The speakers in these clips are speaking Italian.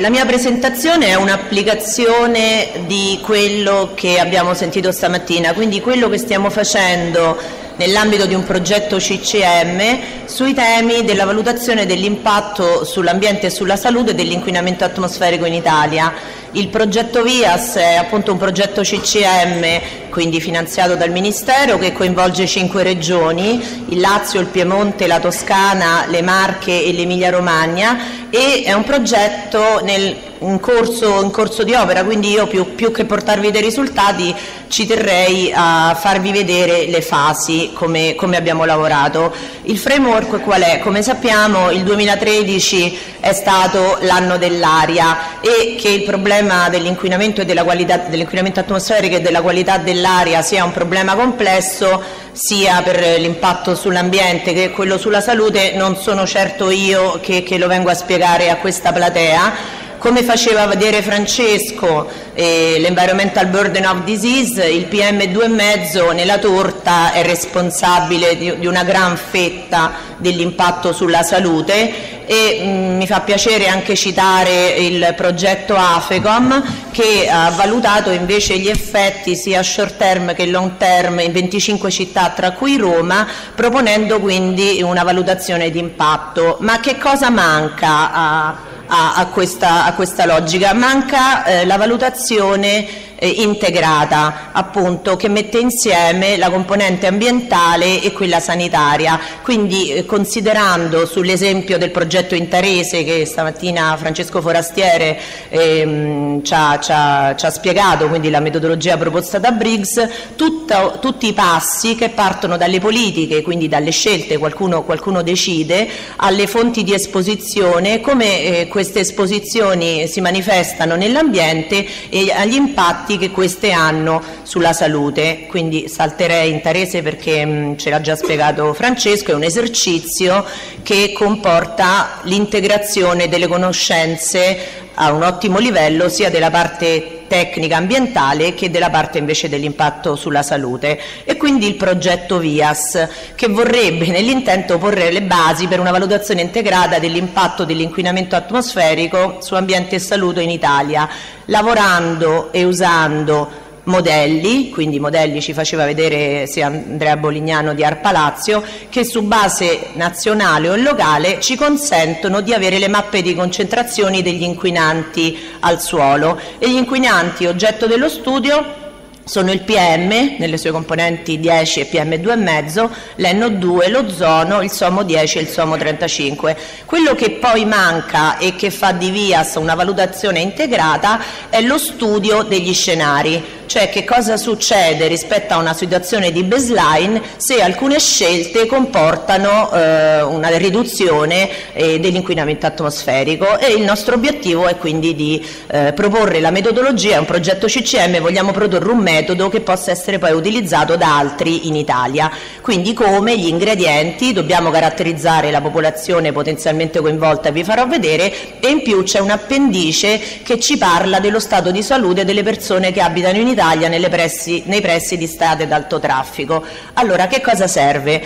La mia presentazione è un'applicazione di quello che abbiamo sentito stamattina, quindi quello che stiamo facendo nell'ambito di un progetto CCM sui temi della valutazione dell'impatto sull'ambiente e sulla salute dell'inquinamento atmosferico in Italia. Il progetto VIAS è appunto un progetto CCM, quindi finanziato dal Ministero, che coinvolge cinque regioni, il Lazio, il Piemonte, la Toscana, le Marche e l'Emilia Romagna e è un progetto nel, in, corso, in, corso, di opera, quindi io più, più, che portarvi dei risultati ci terrei a farvi vedere le fasi, come, come abbiamo lavorato. Il framework qual è? Come sappiamo il 2013 è stato l'anno dell'aria e che il problema dell'inquinamento e della qualità dell'inquinamento atmosferico e della qualità dell'aria sia un problema complesso sia per l'impatto sull'ambiente che quello sulla salute non sono certo io che, che lo vengo a spiegare a questa platea. Come faceva vedere Francesco, eh, l'Environmental Burden of Disease, il PM2,5 nella torta è responsabile di, di una gran fetta dell'impatto sulla salute e mh, mm, mi fa piacere anche citare il progetto AFECOM che ha valutato invece gli effetti sia short term che long term in 25 città tra cui Roma proponendo quindi una valutazione di impatto. Ma che cosa manca a a, a, questa, a questa, logica. Manca eh, la valutazione eh, integrata appunto, che mette insieme la componente ambientale e quella sanitaria. Quindi eh, considerando sull'esempio del progetto Interese che stamattina Francesco Forastiere ehm, ci, ha, ci, ha, ci, ha, spiegato, quindi la metodologia proposta da Briggs, tutta, tutti i passi che partono dalle politiche, quindi dalle scelte, qualcuno, qualcuno decide, alle fonti di esposizione, come eh, queste esposizioni si manifestano nell'ambiente e agli impatti impatti che queste hanno sulla salute. Quindi salterei in Tarese perché mh, ce l'ha già spiegato Francesco, è un esercizio che comporta l'integrazione delle conoscenze a un ottimo livello sia della parte tecnica ambientale che della parte invece dell'impatto sulla salute. E quindi il progetto VIAS che vorrebbe nell'intento porre le basi per una valutazione integrata dell'impatto dell'inquinamento atmosferico su ambiente e salute in Italia lavorando e usando modelli, quindi modelli ci faceva vedere sia Andrea Bolignano di Arpalazio, che su base nazionale o locale ci consentono di avere le mappe di concentrazioni degli inquinanti al suolo e gli inquinanti oggetto dello studio sono il PM nelle sue componenti 10 e PM2,5, l'NO2, l'ozono, il SOMO 10 e il SOMO 35. Quello che poi manca e che fa di VIAS una valutazione integrata è lo studio degli scenari, cioè che cosa succede rispetto a una situazione di baseline se alcune scelte comportano eh, una riduzione eh, dell'inquinamento atmosferico? E il nostro obiettivo è quindi di eh, proporre la metodologia, è un progetto CCM, vogliamo produrre un metodo che possa essere poi utilizzato da altri in Italia, quindi come gli ingredienti, dobbiamo caratterizzare la popolazione potenzialmente coinvolta, vi farò vedere, e in più c'è un appendice che ci parla dello stato di salute delle persone che abitano in Italia Italia pressi, nei pressi di strade d'alto traffico. Allora, che cosa serve?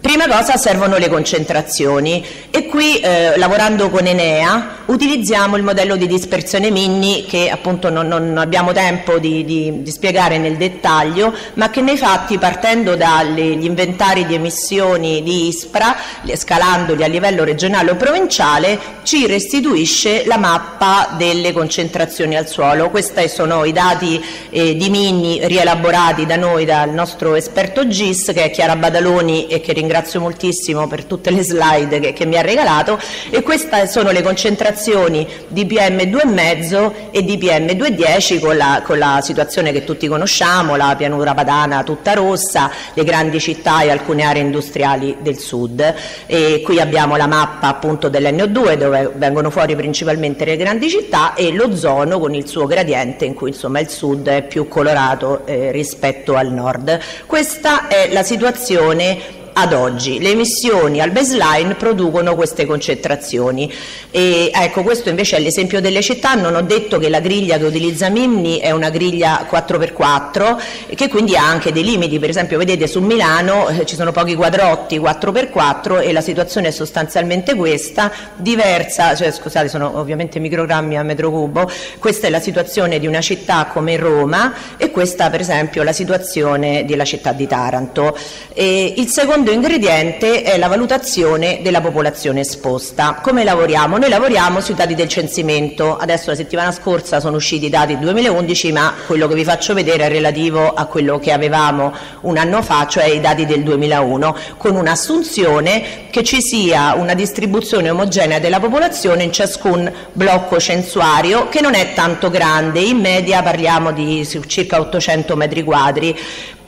Prima cosa servono le concentrazioni e qui eh, lavorando con Enea utilizziamo il modello di dispersione Minni che appunto non, non abbiamo tempo di, di, di, spiegare nel dettaglio ma che nei fatti partendo dagli inventari di emissioni di ISPRA scalandoli a livello regionale o provinciale ci restituisce la mappa delle concentrazioni al suolo. Questi sono i dati eh, di Minni rielaborati da noi dal nostro esperto GIS che è Chiara Badaloni e che ringrazio ringrazio moltissimo per tutte le slide che, che mi ha regalato e queste sono le concentrazioni di PM2,5 e di PM2,10 con la, con la situazione che tutti conosciamo, la pianura padana tutta rossa, le grandi città e alcune aree industriali del sud. E qui abbiamo la mappa appunto dell'NO2 dove vengono fuori principalmente le grandi città e l'ozono con il suo gradiente in cui insomma il sud è più colorato eh, rispetto al nord. Questa è la situazione ad oggi. Le emissioni al baseline producono queste concentrazioni. E, ecco, questo invece è l'esempio delle città. Non ho detto che la griglia che utilizza Mimni è una griglia 4x4 e che quindi ha anche dei limiti. Per esempio, vedete su Milano eh, ci sono pochi quadrotti 4x4 e la situazione è sostanzialmente questa, diversa, cioè, scusate, sono ovviamente microgrammi a metro cubo. Questa è la situazione di una città come Roma e questa, per esempio, la situazione della città di Taranto. E il secondo secondo ingrediente è la valutazione della popolazione esposta. Come lavoriamo? Noi lavoriamo sui dati del censimento. Adesso la settimana scorsa sono usciti i dati del 2011, ma quello che vi faccio vedere è relativo a quello che avevamo un anno fa, cioè i dati del 2001, con un'assunzione che ci sia una distribuzione omogenea della popolazione in ciascun blocco censuario che non è tanto grande, in media parliamo di circa 800 metri quadri.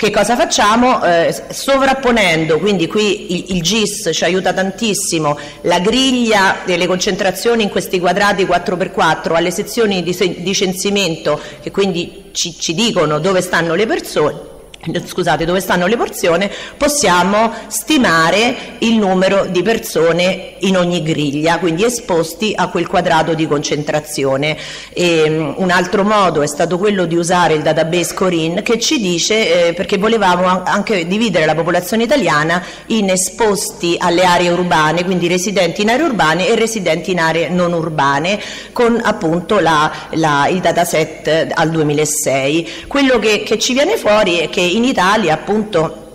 Che cosa facciamo? Eh, sovrapponendo, quindi qui il, il, GIS ci aiuta tantissimo, la griglia delle concentrazioni in questi quadrati 4x4 alle sezioni di, di censimento che quindi ci, ci dicono dove stanno le persone, scusate, dove stanno le porzioni, possiamo stimare il numero di persone in ogni griglia, quindi esposti a quel quadrato di concentrazione. E, um, un altro modo è stato quello di usare il database Corin che ci dice, eh, perché volevamo anche dividere la popolazione italiana in esposti alle aree urbane, quindi residenti in aree urbane e residenti in aree non urbane, con appunto la, la, il dataset al 2006. Quello che, che ci viene fuori è che in Italia appunto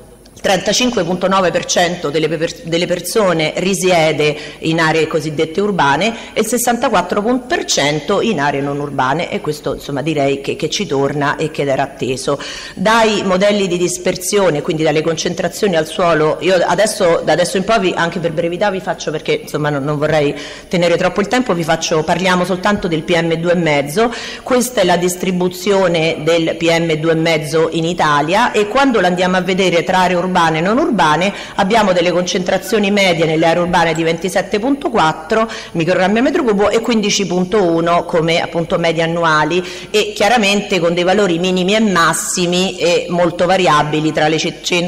35,9% delle, delle, persone risiede in aree cosiddette urbane e il 64% in aree non urbane e questo insomma direi che, che, ci torna e che era atteso. Dai modelli di dispersione, quindi dalle concentrazioni al suolo, io adesso, da adesso in poi anche per brevità vi faccio perché insomma non, non vorrei tenere troppo il tempo, vi faccio, parliamo soltanto del PM2,5, questa è la distribuzione del PM2,5 in Italia e quando la andiamo a vedere tra aree urbane urbane e non urbane abbiamo delle concentrazioni medie nelle aree urbane di 27.4 microgrammi a metro cubo e 15.1 come appunto medie annuali e chiaramente con dei valori minimi e massimi e molto variabili tra le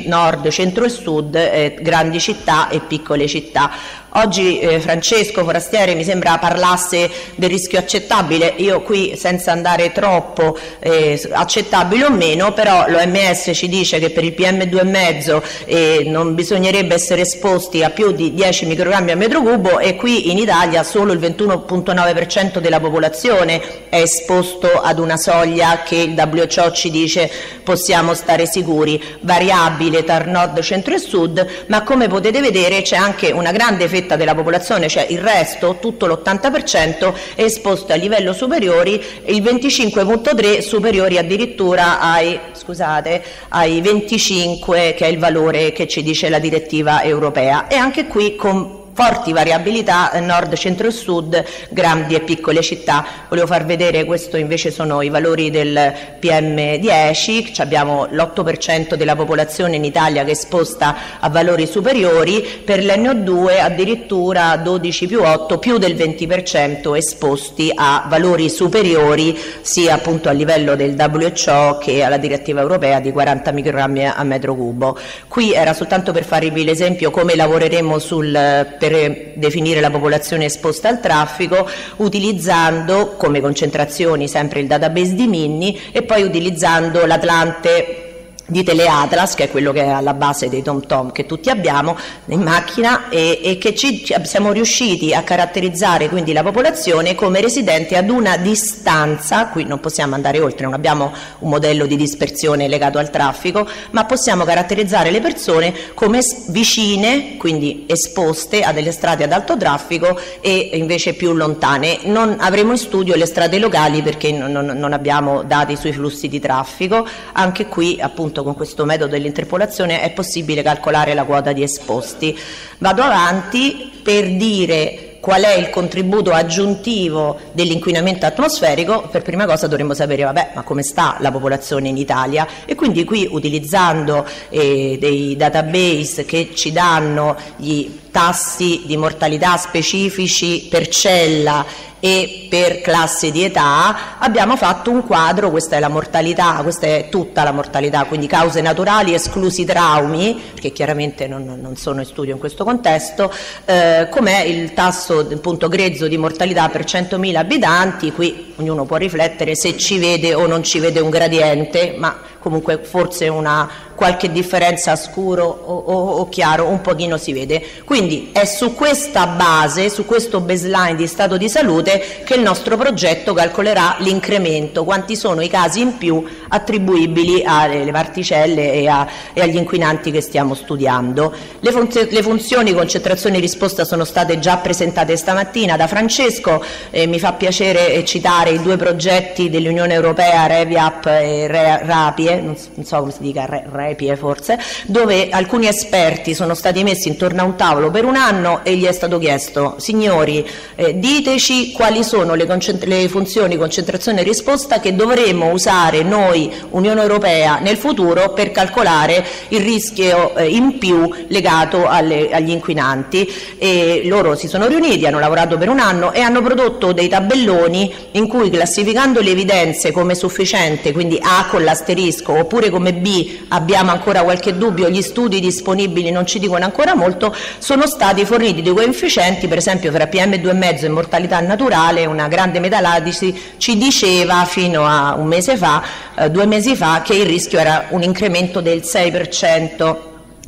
nord, centro e sud, eh, grandi città e piccole città. Oggi eh, Francesco Forastiere mi sembra parlasse del rischio accettabile, io qui senza andare troppo eh, accettabile o meno, però l'OMS ci dice che per il PM2,5 eh, non bisognerebbe essere esposti a più di 10 microgrammi a metro cubo e qui in Italia solo il 21.9% della popolazione è esposto ad una soglia che il WHO ci dice possiamo stare sicuri, variabile tra nord, centro e sud, ma come potete vedere c'è anche una grande fetta della popolazione, cioè il resto, tutto l'80% è esposto a livello superiori il 25.3 superiori addirittura ai, scusate, ai 25 che è il valore che ci dice la direttiva europea. E anche qui con forti variabilità nord, centro e sud, grandi e piccole città. Volevo far vedere, questo invece sono i valori del PM10, abbiamo l'8% della popolazione in Italia che è esposta a valori superiori, per l'NO2 addirittura 12 più 8, più del 20% esposti a valori superiori sia appunto a livello del WHO che alla direttiva europea di 40 microgrammi a metro cubo. Qui era soltanto per farvi l'esempio come lavoreremo sul per definire la popolazione esposta al traffico utilizzando come concentrazioni sempre il database di Minni e poi utilizzando l'Atlante di Teleatlas, che è quello che è alla base dei Tom Tom che tutti abbiamo in macchina e, e che ci, siamo riusciti a caratterizzare quindi la popolazione come residente ad una distanza, qui non possiamo andare oltre, non abbiamo un modello di dispersione legato al traffico, ma possiamo caratterizzare le persone come vicine, quindi esposte a delle strade ad alto traffico e invece più lontane. Non avremo in studio le strade locali perché non, non, non abbiamo dati sui flussi di traffico, anche qui appunto appunto con questo metodo dell'interpolazione è possibile calcolare la quota di esposti. Vado avanti per dire qual è il contributo aggiuntivo dell'inquinamento atmosferico, per prima cosa dovremmo sapere vabbè, ma come sta la popolazione in Italia e quindi qui utilizzando eh, dei database che ci danno gli tassi di mortalità specifici per cella e per classe di età abbiamo fatto un quadro, questa è la mortalità, questa è tutta la mortalità, quindi cause naturali esclusi traumi, che chiaramente non, non sono in studio in questo contesto, eh, com'è il tasso appunto, grezzo di mortalità per 100.000 abitanti, qui ognuno può riflettere se ci vede o non ci vede un gradiente, ma comunque forse una qualche differenza scuro o, o, o, chiaro un pochino si vede. Quindi è su questa base, su questo baseline di stato di salute che il nostro progetto calcolerà l'incremento, quanti sono i casi in più attribuibili alle particelle e, a, e agli inquinanti che stiamo studiando. Le, funzioni, le funzioni concentrazione e risposta sono state già presentate stamattina da Francesco, eh, mi fa piacere citare i due progetti dell'Unione Europea, Reviap e Rapie, non, so come si dica, Re, Repie forse, dove alcuni esperti sono stati messi intorno a un tavolo per un anno e gli è stato chiesto, signori, eh, diteci quali sono le, le funzioni concentrazione e risposta che dovremmo usare noi, Unione Europea, nel futuro per calcolare il rischio eh, in più legato alle, agli inquinanti. E loro si sono riuniti, hanno lavorato per un anno e hanno prodotto dei tabelloni in cui classificando le evidenze come sufficiente, quindi A con l'asterisco oppure come B abbiamo ancora qualche dubbio, gli studi disponibili non ci dicono ancora molto, sono stati forniti dei coefficienti, per esempio fra PM2,5 e mortalità naturale, una grande metaladici ci diceva fino a un mese fa, eh, due mesi fa, che il rischio era un incremento del 6%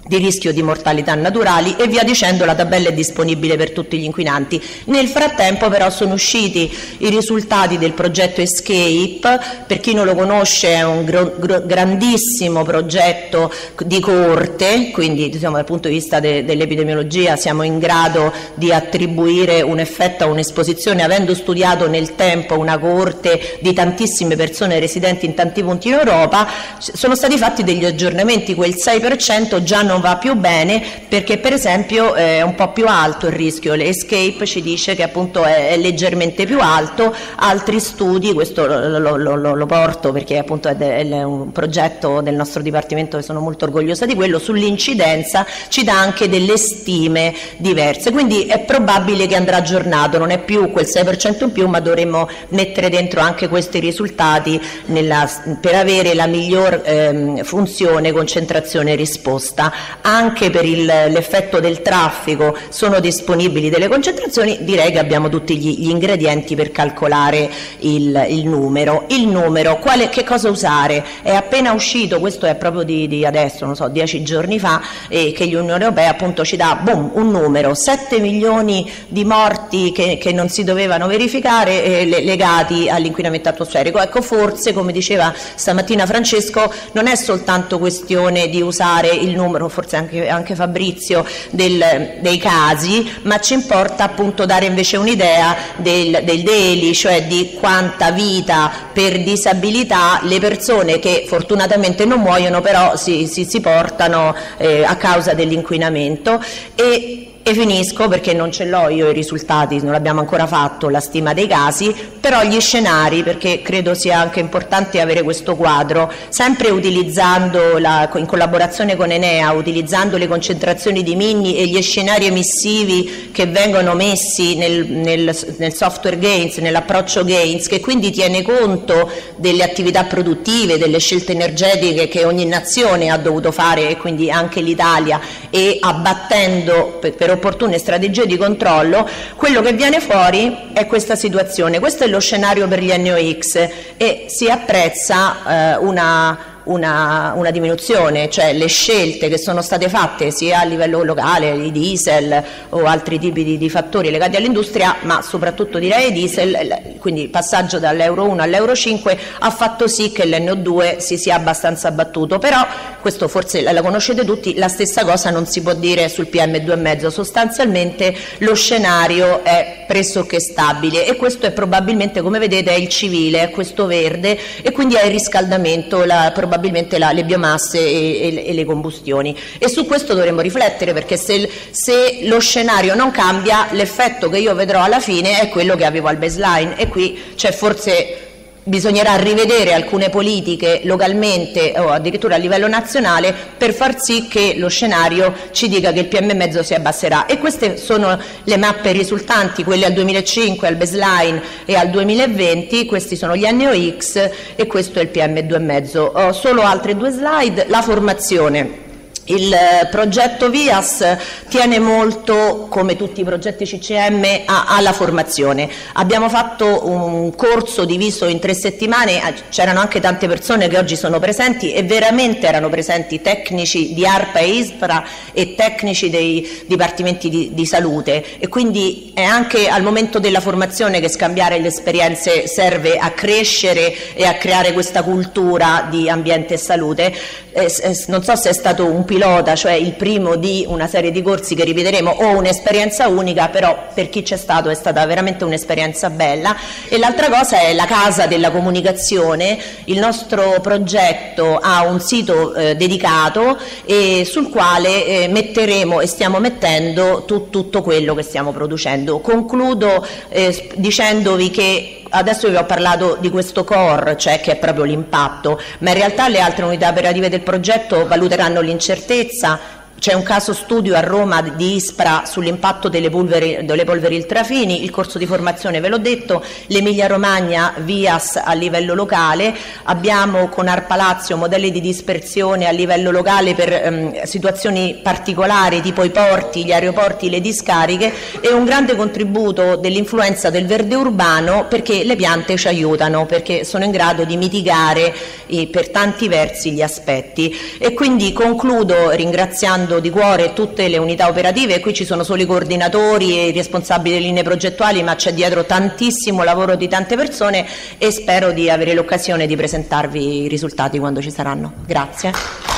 di rischio di mortalità naturali e via dicendo la tabella è disponibile per tutti gli inquinanti. Nel frattempo però sono usciti i risultati del progetto Escape, per chi non lo conosce è un gr grandissimo progetto di corte, quindi diciamo, dal punto di vista de dell'epidemiologia siamo in grado di attribuire un effetto a un'esposizione avendo studiato nel tempo una corte di tantissime persone residenti in tanti punti in Europa, sono stati fatti degli aggiornamenti, quel 6% già non va più bene perché per esempio è un po' più alto il rischio, l'escape ci dice che appunto è, è leggermente più alto, altri studi, questo lo, lo, lo, lo porto perché appunto è, de, è, un progetto del nostro Dipartimento e sono molto orgogliosa di quello, sull'incidenza ci dà anche delle stime diverse, quindi è probabile che andrà aggiornato, non è più quel 6% in più ma dovremmo mettere dentro anche questi risultati nella, per avere la miglior ehm, funzione concentrazione e risposta anche per l'effetto del traffico sono disponibili delle concentrazioni, direi che abbiamo tutti gli, gli ingredienti per calcolare il, il numero. Il numero, quale, che cosa usare? È appena uscito, questo è proprio di, di adesso, non so, dieci giorni fa, eh, che l'Unione Europea appunto ci dà boom, un numero, 7 milioni di morti che, che non si dovevano verificare eh, legati all'inquinamento atmosferico. Ecco, forse, come diceva stamattina Francesco, non è soltanto questione di usare il numero forse anche, anche Fabrizio, del, dei casi, ma ci importa appunto dare invece un'idea del, del daily, cioè di quanta vita per disabilità le persone che fortunatamente non muoiono però si, si, si portano eh, a causa dell'inquinamento. E e finisco perché non ce l'ho io i risultati, non l'abbiamo ancora fatto, la stima dei casi, però gli scenari, perché credo sia anche importante avere questo quadro, sempre utilizzando, la, in collaborazione con Enea, utilizzando le concentrazioni di Mini e gli scenari emissivi che vengono messi nel, nel, nel software Gains, nell'approccio Gains, che quindi tiene conto delle attività produttive, delle scelte energetiche che ogni nazione ha dovuto fare e quindi anche l'Italia e abbattendo per, per opportune strategie di controllo, quello che viene fuori è questa situazione. Questo è lo scenario per gli NOx e si apprezza eh, una una, una, diminuzione, cioè le scelte che sono state fatte sia a livello locale, i diesel o altri tipi di, di fattori legati all'industria, ma soprattutto direi diesel, quindi il passaggio dall'Euro 1 all'Euro 5 ha fatto sì che l'NO2 si sia abbastanza abbattuto, però questo forse la conoscete tutti, la stessa cosa non si può dire sul PM2,5, sostanzialmente lo scenario è pressoché stabile e questo è probabilmente come vedete è il civile, è questo verde e quindi è il riscaldamento, la, probabilmente la, le biomasse e, e, e, le combustioni. E su questo dovremmo riflettere perché se, se lo scenario non cambia l'effetto che io vedrò alla fine è quello che avevo al baseline. E qui c'è forse bisognerà rivedere alcune politiche localmente o addirittura a livello nazionale per far sì che lo scenario ci dica che il PM si abbasserà e queste sono le mappe risultanti, quelle al 2005, al baseline e al 2020, questi sono gli NOx e questo è il PM2,5. Ho solo altre due slide, la formazione. Il progetto VIAS tiene molto, come tutti i progetti CCM, alla formazione. Abbiamo fatto un corso diviso in tre settimane, eh, c'erano anche tante persone che oggi sono presenti e veramente erano presenti tecnici di ARPA e ISPRA e tecnici dei dipartimenti di, di salute e quindi è anche al momento della formazione che scambiare le esperienze serve a crescere e a creare questa cultura di ambiente e salute. Eh, non so se è stato un pilota pilota, cioè il primo di una serie di corsi che ripeteremo o un'esperienza unica, però per chi c'è stato è stata veramente un'esperienza bella. E l'altra cosa è la casa della comunicazione, il nostro progetto ha un sito eh, dedicato e sul quale eh, metteremo e stiamo mettendo tu, tutto quello che stiamo producendo. Concludo eh, dicendovi che adesso vi ho parlato di questo core, cioè che è proprio l'impatto, ma in realtà le altre unità operative del progetto valuteranno l'incertezza, c'è un caso studio a Roma di Ispra sull'impatto delle polveri, delle polveri iltrafini, il corso di formazione ve l'ho detto, l'Emilia Romagna VIAS a livello locale, abbiamo con Arpalazzo modelli di dispersione a livello locale per ehm, situazioni particolari tipo i porti, gli aeroporti, le discariche e un grande contributo dell'influenza del verde urbano perché le piante ci aiutano, perché sono in grado di mitigare eh, per tanti versi gli aspetti. E quindi concludo ringraziando ringraziando di cuore tutte le unità operative, qui ci sono solo i coordinatori e i responsabili delle linee progettuali, ma c'è dietro tantissimo lavoro di tante persone e spero di avere l'occasione di presentarvi i risultati quando ci saranno. Grazie.